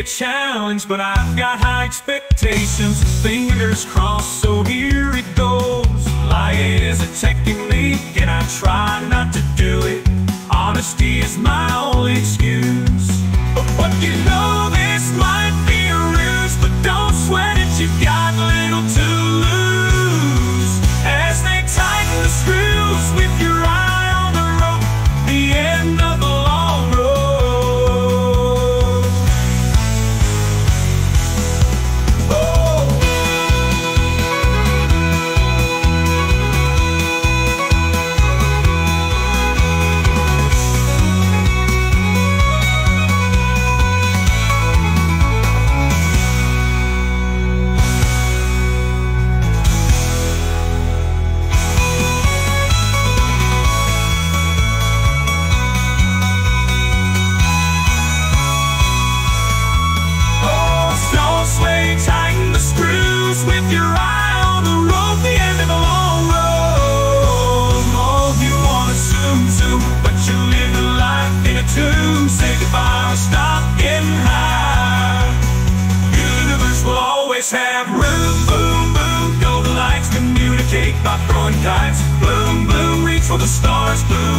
a challenge, but I've got high expectations. Fingers crossed, so here it goes. Lying is a technique, and I try not to do it. Honesty is my only excuse. But, but you know this might throwing kites. Boom, boom, reach for the stars. Boom,